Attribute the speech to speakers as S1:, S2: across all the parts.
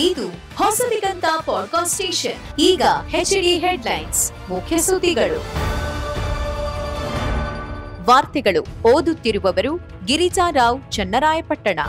S1: ಇದು Hosadiganta podcast station ಈಗ HD headlines ಮುಖ್ಯ ಸುದ್ದಿಗಳು. ವಾರ್ತೆಗಳು ಓದುತ್ತಿರುವವರು ಗಿರಿಜಾರಾವ್ ಚನ್ನರಾಯಪಟ್ಟಣ.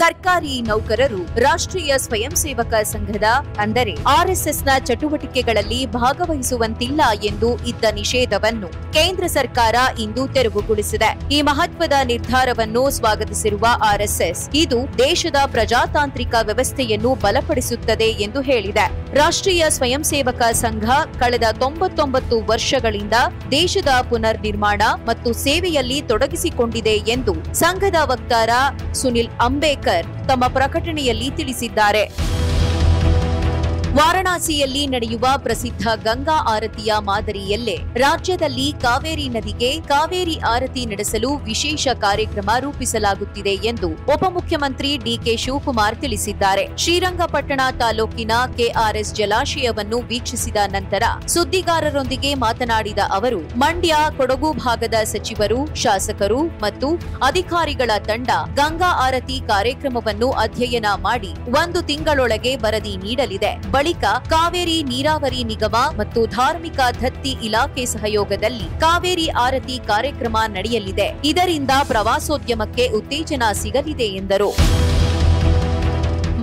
S1: ಸರ್ಕಾರಿ ನೌಕರರು ರಾಷ್ಟ್ರೀಯ ಸ್ವಯಂ ಸೇವಕ ಸಂಘದ ಅಂದರೆ ಆರ್ಎಸ್ಎಸ್ನ ಚಟುವಟಿಕೆಗಳಲ್ಲಿ ಭಾಗವಹಿಸುವಂತಿಲ್ಲ ಎಂದು ಇದ್ದ ನಿಷೇಧವನ್ನು ಕೇಂದ್ರ ಸರ್ಕಾರ ಇಂದು ತೆರವುಗೊಳಿಸಿದೆ. ಈ ಮಹತ್ವದ ನಿರ್ಧಾರವನ್ನು ಸ್ವಾಗತಿಸಿರುವ ಆರ್ಎಸ್ಎಸ್ ಇದು ದೇಶದ ಪ್ರಜಾತಾಂತ್ರಿಕ ವ್ಯವಸ್ಥೆಯನ್ನು ಬಲಪಡಿಸುತ್ತದೆ ಎಂದು ಹೇಳಿದೆ. ರಾಷ್ಟ್ರೀಯ ಸ್ವಯಂ ಸೇವಕ ಸಂಘ ಕಳೆದ ತೊಂಬತ್ತೊಂಬತ್ತು ವರ್ಷಗಳಿಂದ ದೇಶದ ಪುನರ್ ನಿರ್ಮಾಣ ಮತ್ತು ಸೇವೆಯಲ್ಲಿ ತೊಡಗಿಸಿಕೊಂಡಿದೆ ಎಂದು ಸಂಘದ ವಕ್ತಾರ ಸುನಿಲ್ ಅಂಬೇಕರ್ ತಮ್ಮ ಪ್ರಕಟಣೆಯಲ್ಲಿ ತಿಳಿಸಿದ್ದಾರೆ. ವಾರಣಾಸಿಯಲ್ಲಿ ನಡೆಯುವ ಪ್ರಸಿದ್ಧ ಗಂಗಾ ಆರತಿಯ ಮಾದರಿಯಲ್ಲೇ ರಾಜ್ಯದಲ್ಲಿ ಕಾವೇರಿ ನದಿಗೆ ಕಾವೇರಿ ಆರತಿ ನಡೆಸಲು ವಿಶೇಷ ಕಾರ್ಯಕ್ರಮ ರೂಪಿಸಲಾಗುತ್ತಿದೆ ಎಂದು ಉಪಮುಖ್ಯಮಂತ್ರಿ ಡಿಕೆ ಶಿವಕುಮಾರ್ ತಿಳಿಸಿದ್ದಾರೆ. ಶ್ರೀರಂಗಪಟ್ಟಣ ತಾಲೂಕಿನ ಕೆಆರ್ಎಸ್ ಜಲಾಶಯವನ್ನು ವೀಕ್ಷಿಸಿದ ನಂತರ ಸುದ್ದಿಗಾರರೊಂದಿಗೆ ಮಾತನಾಡಿದ ಅವರು, ಮಂಡ್ಯ ಕೊಡಗು ಭಾಗದ ಸಚಿವರು, ಶಾಸಕರು ಮತ್ತು ಅಧಿಕಾರಿಗಳ ತಂಡ ಗಂಗಾ ಆರತಿ ಕಾರ್ಯಕ್ರಮವನ್ನು ಅಧ್ಯಯನ ಮಾಡಿ ಒಂದು ತಿಂಗಳೊಳಗೆ ವರದಿ ನೀಡಲಿದೆ. ಬಳಿಕ ಕಾವೇರಿ ನೀರಾವರಿ ನಿಗಮ ಮತ್ತು ಧಾರ್ಮಿಕ ದತ್ತಿ ಇಲಾಖೆ ಸಹಯೋಗದಲ್ಲಿ ಕಾವೇರಿ ಆರತಿ ಕಾರ್ಯಕ್ರಮ ನಡೆಯಲಿದೆ. ಇದರಿಂದ ಪ್ರವಾಸೋದ್ಯಮಕ್ಕೆ ಉತ್ತೇಜನ ಸಿಗಲಿದೆ ಎಂದರು.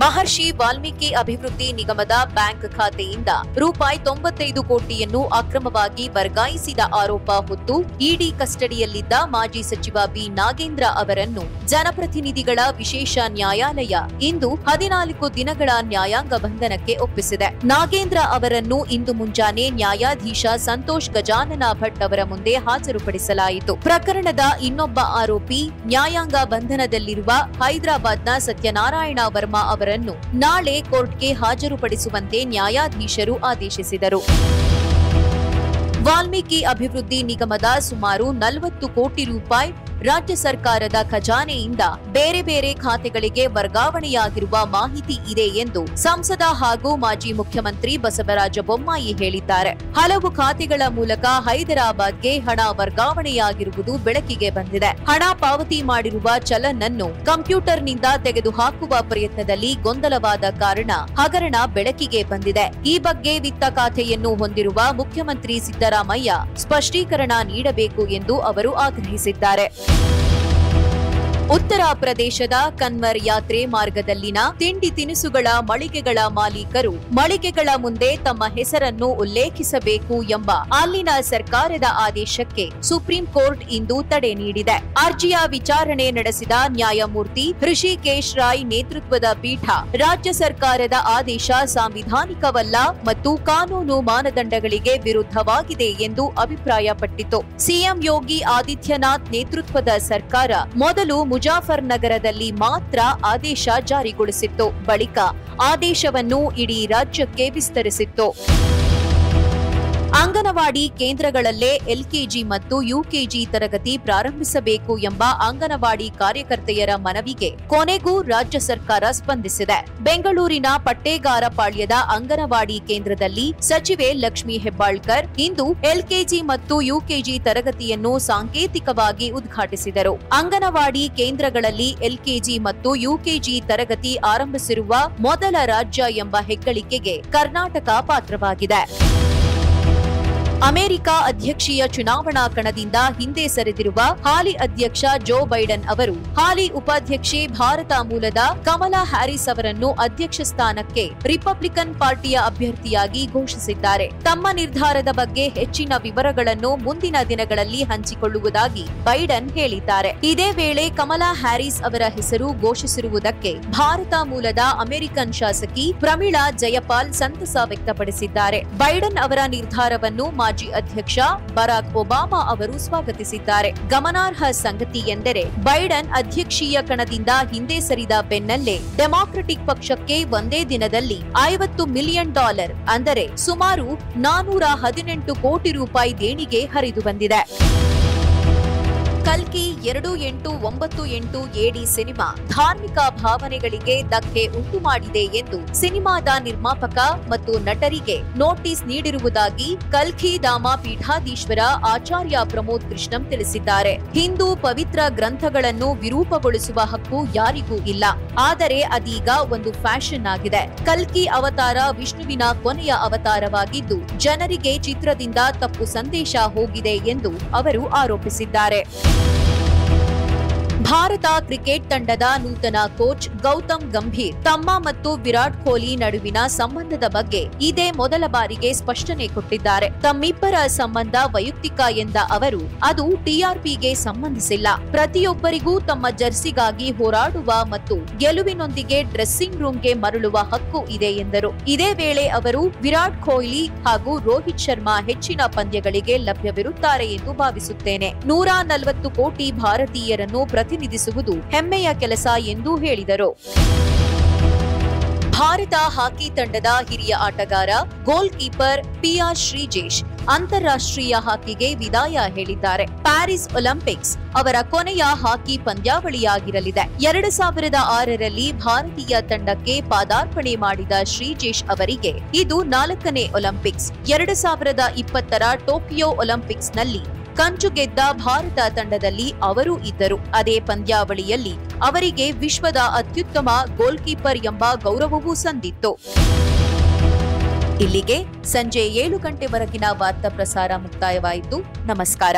S1: ಮಹರ್ಷಿ ವಾಲ್ಮೀಕಿ ಅಭಿವೃದ್ಧಿ ನಿಗಮದ ಬ್ಯಾಂಕ್ ಖಾತೆಯಿಂದ ರೂಪಾಯಿ ತೊಂಬತ್ತೈದು ಕೋಟಿಯನ್ನು ಅಕ್ರಮವಾಗಿ ವರ್ಗಾಯಿಸಿದ ಆರೋಪ ಹೊತ್ತು ಇಡಿ ಕಸ್ಟಡಿಯಲ್ಲಿದ್ದ ಮಾಜಿ ಸಚಿವ ಬಿ ನಾಗೇಂದ್ರ ಅವರನ್ನು ಜನಪ್ರತಿನಿಧಿಗಳ ವಿಶೇಷ ನ್ಯಾಯಾಲಯ ಇಂದು ಹದಿನಾಲ್ಕು ದಿನಗಳ ನ್ಯಾಯಾಂಗ ಬಂಧನಕ್ಕೆ ಒಪ್ಪಿಸಿದೆ. ನಾಗೇಂದ್ರ ಅವರನ್ನು ಇಂದು ಮುಂಜಾನೆ ನ್ಯಾಯಾಧೀಶ ಸಂತೋಷ್ ಗಜಾನನ ಭಟ್ ಅವರ ಮುಂದೆ ಹಾಜರುಪಡಿಸಲಾಯಿತು. ಪ್ರಕರಣದ ಇನ್ನೊಬ್ಬ ಆರೋಪಿ ನ್ಯಾಯಾಂಗ ಬಂಧನದಲ್ಲಿರುವ ಹೈದರಾಬಾದ್ನ ಸತ್ಯನಾರಾಯಣ ವರ್ಮಾ ಅವರನ್ನು ನಾಳೆ ಕೋರ್ಟ್ಗೆ ಹಾಜರುಪಡಿಸುವಂತೆ ನ್ಯಾಯಾಧೀಶರು ಆದೇಶಿಸಿದರು. ವಾಲ್ಮೀಕಿ ಅಭಿವೃದ್ಧಿ ನಿಗಮದ ಸುಮಾರು ನಲವತ್ತು ಕೋಟಿ ರೂಪಾಯಿ ರಾಜ್ಯ ಸರ್ಕಾರದ ಖಜಾನೆಯಿಂದ ಬೇರೆ ಬೇರೆ ಖಾತೆಗಳಿಗೆ ವರ್ಗಾವಣೆಯಾಗಿರುವ ಮಾಹಿತಿ ಇದೆ ಎಂದು ಸಂಸದ ಹಾಗೂ ಮಾಜಿ ಮುಖ್ಯಮಂತ್ರಿ ಬಸವರಾಜ ಬೊಮ್ಮಾಯಿ ಹೇಳಿದ್ದಾರೆ. ಹಲವು ಖಾತೆಗಳ ಮೂಲಕ ಹೈದರಾಬಾದ್ಗೆ ಹಣ ವರ್ಗಾವಣೆಯಾಗಿರುವುದು ಬೆಳಕಿಗೆ ಬಂದಿದೆ. ಹಣ ಪಾವತಿ ಮಾಡಿರುವ ಚಲನ್ ಅನ್ನು ಕಂಪ್ಯೂಟರ್ನಿಂದ ತೆಗೆದುಹಾಕುವ ಪ್ರಯತ್ನದಲ್ಲಿ ಗೊಂದಲವಾದ ಕಾರಣ ಹಗರಣ ಬೆಳಕಿಗೆ ಬಂದಿದೆ. ಈ ಬಗ್ಗೆ ವಿತ್ತ ಖಾತೆಯನ್ನು ಹೊಂದಿರುವ ಮುಖ್ಯಮಂತ್ರಿ ಸಿದ್ದರಾಮಯ್ಯ ಸ್ಪಷ್ಟೀಕರಣ ನೀಡಬೇಕು ಎಂದು ಅವರು ಆಗ್ರಹಿಸಿದ್ದಾರೆ. Thank you. ಉತ್ತರ ಪ್ರದೇಶದ ಕನ್ವರ್ ಯಾತ್ರೆ ಮಾರ್ಗದಲ್ಲಿನ ತಿಂಡಿ ತಿನಿಸುಗಳ ಮಳಿಗೆಗಳ ಮಾಲೀಕರು ಮಳಿಗೆಗಳ ಮುಂದೆ ತಮ್ಮ ಹೆಸರನ್ನು ಉಲ್ಲೇಖಿಸಬೇಕು ಎಂಬ ಅಲ್ಲಿನ ಸರ್ಕಾರದ ಆದೇಶಕ್ಕೆ ಸುಪ್ರೀಂ ಕೋರ್ಟ್ ಇಂದು ತಡೆ ನೀಡಿದೆ. ಅರ್ಜಿಯ ವಿಚಾರಣೆ ನಡೆಸಿದ ನ್ಯಾಯಮೂರ್ತಿ ಹೃಷಿಕೇಶ್ ರಾಯ್ ನೇತೃತ್ವದ ಪೀಠ ರಾಜ್ಯ ಸರ್ಕಾರದ ಆದೇಶ ಸಾಂವಿಧಾನಿಕವಲ್ಲ ಮತ್ತು ಕಾನೂನು ಮಾನದಂಡಗಳಿಗೆ ವಿರುದ್ಧವಾಗಿದೆ ಎಂದು ಅಭಿಪ್ರಾಯಪಟ್ಟಿತು. ಸಿಎಂ ಯೋಗಿ ಆದಿತ್ಯನಾಥ್ ನೇತೃತ್ವದ ಸರ್ಕಾರ ಮೊದಲು ಮುಜಾಫರ್ ನಗರದಲ್ಲಿ ಮಾತ್ರ ಆದೇಶ ಜಾರಿಗೊಳಿಸಿತ್ತು. ಬಳಿಕ ಆದೇಶವನ್ನು ಇಡೀ ರಾಜ್ಯಕ್ಕೆ ವಿಸ್ತರಿಸಿತ್ತು. ಅಂಗನವಾಡಿ ಕೇಂದ್ರಗಳಲ್ಲೇ ಎಲ್ಕೆಜಿ ಮತ್ತು ಯುಕೆಜಿ ತರಗತಿ ಪ್ರಾರಂಭಿಸಬೇಕು ಎಂಬ ಅಂಗನವಾಡಿ ಕಾರ್ಯಕರ್ತೆಯರ ಮನವಿಗೆ ಕೊನೆಗೂ ರಾಜ್ಯ ಸರ್ಕಾರ ಸ್ಪಂದಿಸಿದೆ. ಬೆಂಗಳೂರಿನ ಪಟ್ಟೇಗಾರಪಾಳ್ಯದ ಅಂಗನವಾಡಿ ಕೇಂದ್ರದಲ್ಲಿ ಸಚಿವೆ ಲಕ್ಷ್ಮಿ ಹೆಬ್ಬಾಳ್ಕರ್ ಇಂದು ಎಲ್ಕೆಜಿ ಮತ್ತು ಯುಕೆಜಿ ತರಗತಿಯನ್ನು ಸಾಂಕೇತಿಕವಾಗಿ ಉದ್ಘಾಟಿಸಿದರು. ಅಂಗನವಾಡಿ ಕೇಂದ್ರಗಳಲ್ಲಿ ಎಲ್ಕೆಜಿ ಮತ್ತು ಯುಕೆಜಿ ತರಗತಿ ಆರಂಭಿಸಿರುವ ಮೊದಲ ರಾಜ್ಯ ಎಂಬ ಹೆಗ್ಗಳಿಕೆಗೆ ಕರ್ನಾಟಕ ಪಾತ್ರವಾಗಿದೆ. ಅಮೆರಿಕ ಅಧ್ಯಕ್ಷೀಯ ಚುನಾವಣಾ ಕಣದಿಂದ ಹಿಂದೆ ಸರಿದಿರುವ ಹಾಲಿ ಅಧ್ಯಕ್ಷ ಜೋ ಬೈಡನ್ ಅವರು, ಹಾಲಿ ಉಪಾಧ್ಯಕ್ಷೆ ಭಾರತ ಮೂಲದ ಕಮಲಾ ಹ್ಯಾರಿಸ್ ಅವರನ್ನು ಅಧ್ಯಕ್ಷ ಸ್ಥಾನಕ್ಕೆ ರಿಪಬ್ಲಿಕನ್ ಪಾರ್ಟಿಯ ಅಭ್ಯರ್ಥಿಯಾಗಿ ಘೋಷಿಸಿದ್ದಾರೆ. ತಮ್ಮ ನಿರ್ಧಾರದ ಬಗ್ಗೆ ಹೆಚ್ಚಿನ ವಿವರಗಳನ್ನು ಮುಂದಿನ ದಿನಗಳಲ್ಲಿ ಹಂಚಿಕೊಳ್ಳುವುದಾಗಿ ಬೈಡನ್ ಹೇಳಿದ್ದಾರೆ. ಇದೇ ವೇಳೆ ಕಮಲಾ ಹ್ಯಾರಿಸ್ ಅವರ ಹೆಸರು ಘೋಷಿಸಿರುವುದಕ್ಕೆ ಭಾರತ ಮೂಲದ ಅಮೆರಿಕನ್ ಶಾಸಕಿ ಪ್ರಮೀಳಾ ಜಯಪಾಲ್ ಸಂತಸ ವ್ಯಕ್ತಪಡಿಸಿದ್ದಾರೆ. ಬೈಡನ್ ಅವರ ನಿರ್ಧಾರವನ್ನು ಮಾಜಿ ಅಧ್ಯಕ್ಷ ಬರಾಕ್ ಒಬಾಮಾ ಅವರು ಸ್ವಾಗತಿಸಿದ್ದಾರೆ. ಗಮನಾರ್ಹ ಸಂಗತಿ ಎಂದರೆ ಬೈಡನ್ ಅಧ್ಯಕ್ಷೀಯ ಕಣದಿಂದ ಹಿಂದೆ ಸರಿದ ಬೆನ್ನಲ್ಲೇ ಡೆಮಾಕ್ರೆಟಿಕ್ ಪಕ್ಷಕ್ಕೆ ಒಂದೇ ದಿನದಲ್ಲಿ ಐವತ್ತು ಮಿಲಿಯನ್ ಡಾಲರ್, ಅಂದರೆ ಸುಮಾರು ನಾನೂರ ಹದಿನೆಂಟು ಕೋಟಿ ರೂಪಾಯಿ ದೇಣಿಗೆ ಹರಿದು ಬಂದಿದೆ. ಕಲ್ಕಿ ಎರಡು ಎಂಟು ಒಂಬತ್ತು ಎಂಟು ಎಡಿ ಸಿನಿಮಾ ಧಾರ್ಮಿಕ ಭಾವನೆಗಳಿಗೆ ಧಕ್ಕೆ ಉಂಟು ಮಾಡಿದೆ ಎಂದು ಸಿನಿಮಾದ ನಿರ್ಮಾಪಕ ಮತ್ತು ನಟರಿಗೆ ನೋಟಿಸ್ ನೀಡಿರುವುದಾಗಿ ಕಲ್ಕಿ ಧಾಮ ಪೀಠಾಧೀಶ್ವರ ಆಚಾರ್ಯ ಪ್ರಮೋದ್ ಕೃಷ್ಣಂ ತಿಳಿಸಿದ್ದಾರೆ. ಹಿಂದೂ ಪವಿತ್ರ ಗ್ರಂಥಗಳನ್ನು ವಿರೂಪಗೊಳಿಸುವ ಹಕ್ಕು ಯಾರಿಗೂ ಇಲ್ಲ. ಆದರೆ ಅದೀಗ ಒಂದು ಫ್ಯಾಷನ್ ಆಗಿದೆ. ಕಲ್ಕಿ ಅವತಾರ ವಿಷ್ಣುವಿನ ಕೊನೆಯ ಅವತಾರವಾಗಿದ್ದು, ಜನರಿಗೆ ಚಿತ್ರದಿಂದ ತಪ್ಪು ಸಂದೇಶ ಹೋಗಿದೆ ಎಂದು ಅವರು ಆರೋಪಿಸಿದ್ದಾರೆ. you ಭಾರತ ಕ್ರಿಕೆಟ್ ತಂಡದ ನೂತನ ಕೋಚ್ ಗೌತಮ್ ಗಂಭೀರ್ ತಮ್ಮ ಮತ್ತು ವಿರಾಟ್ ಕೊಹ್ಲಿ ನಡುವಿನ ಸಂಬಂಧದ ಬಗ್ಗೆ ಇದೇ ಮೊದಲ ಬಾರಿಗೆ ಸ್ಪಷ್ಟನೆ ಕೊಟ್ಟಿದ್ದಾರೆ. ತಮ್ಮಿಬ್ಬರ ಸಂಬಂಧ ವೈಯಕ್ತಿಕ ಎಂದ ಅವರು, ಅದು ಟಿಆರ್ಪಿಗೆ ಸಂಬಂಧಿಸಿಲ್ಲ. ಪ್ರತಿಯೊಬ್ಬರಿಗೂ ತಮ್ಮ ಜರ್ಸಿಗಾಗಿ ಹೋರಾಡುವ ಮತ್ತು ಗೆಲುವಿನೊಂದಿಗೆ ಡ್ರೆಸ್ಸಿಂಗ್ ರೂಮ್ಗೆ ಮರಳುವ ಹಕ್ಕು ಇದೆ ಎಂದರು. ಇದೇ ವೇಳೆ ಅವರು ವಿರಾಟ್ ಕೊಹ್ಲಿ ಹಾಗೂ ರೋಹಿತ್ ಶರ್ಮಾ ಹೆಚ್ಚಿನ ಪಂದ್ಯಗಳಿಗೆ ಲಭ್ಯವಿರುತ್ತಾರೆ ಎಂದು ಭಾವಿಸುತ್ತೇನೆ. ನೂರ ನಲವತ್ತು ಕೋಟಿ ಭಾರತೀಯರನ್ನು ಪ್ರತಿನಿಧಿಸುವುದು ಹೆಮ್ಮೆಯ ಕೆಲಸ ಎಂದು ಹೇಳಿದರು. ಭಾರತ ಹಾಕಿ ತಂಡದ ಹಿರಿಯ ಆಟಗಾರ ಗೋಲ್ ಕೀಪರ್ ಪಿಆರ್ ಶ್ರೀಜೇಶ್ ಅಂತಾರಾಷ್ಟ್ರೀಯ ಹಾಕಿಗೆ ವಿದಾಯ ಹೇಳಿದ್ದಾರೆ. ಪ್ಯಾರಿಸ್ ಒಲಿಂಪಿಕ್ಸ್ ಅವರ ಕೊನೆಯ ಹಾಕಿ ಪಂದ್ಯಾವಳಿಯಾಗಿರಲಿದೆ. ಎರಡು ಸಾವಿರದ ಆರರಲ್ಲಿ ಭಾರತೀಯ ತಂಡಕ್ಕೆ ಪಾದಾರ್ಪಣೆ ಮಾಡಿದ ಶ್ರೀಜೇಶ್ ಅವರಿಗೆ ಇದು ನಾಲ್ಕನೇ ಒಲಿಂಪಿಕ್ಸ್. ಎರಡು ಸಾವಿರದ ಇಪ್ಪತ್ತರ ಟೋಕಿಯೋ ಒಲಿಂಪಿಕ್ಸ್ನಲ್ಲಿ ಕಂಚು ಗೆದ್ದ ಭಾರತ ತಂಡದಲ್ಲಿ ಅವರೂ ಇದ್ದರು. ಅದೇ ಪಂದ್ಯಾವಳಿಯಲ್ಲಿ ಅವರಿಗೆ ವಿಶ್ವದ ಅತ್ಯುತ್ತಮ ಗೋಲ್ ಕೀಪರ್ ಎಂಬ ಗೌರವವೂ ಸಂದಿತ್ತು. ಇಲ್ಲಿಗೆ ಸಂಜೆ ಏಳು ಗಂಟೆವರೆಗಿನ ವಾರ್ತಾ ಪ್ರಸಾರ ಮುಕ್ತಾಯವಾಯಿತು. ನಮಸ್ಕಾರ.